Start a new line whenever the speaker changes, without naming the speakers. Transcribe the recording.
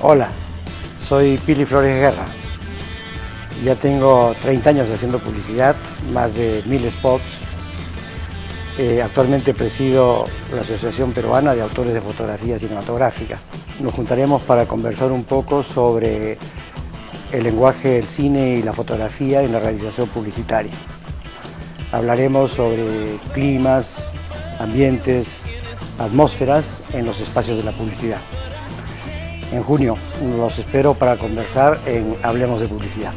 Hola, soy Pili Flores Guerra. Ya tengo 30 años haciendo publicidad, más de mil spots. Eh, actualmente presido la Asociación Peruana de Autores de Fotografía Cinematográfica. Nos juntaremos para conversar un poco sobre el lenguaje del cine y la fotografía en la realización publicitaria. Hablaremos sobre climas, ambientes, atmósferas en los espacios de la publicidad. En junio los espero para conversar en Hablemos de Publicidad.